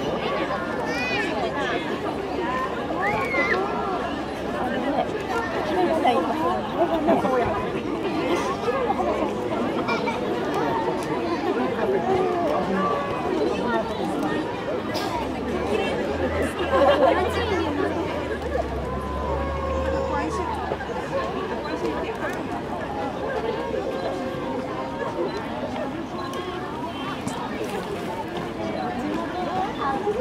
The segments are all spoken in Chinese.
我我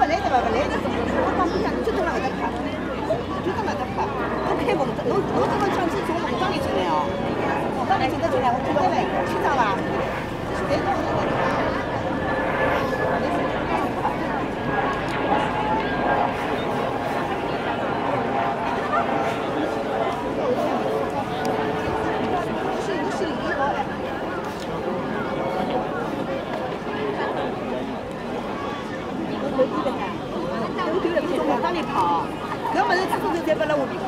本来的吧，本来的，我讲不讲，就等那个在看，就等那个看。我开梦，侬侬这个相机从梦当里进来哦，梦当里进得进来，我看到没？清爽吧？是一个是一个哎。我头记得看，我头来从梦当里跑，搿物事自从就再拨了我面。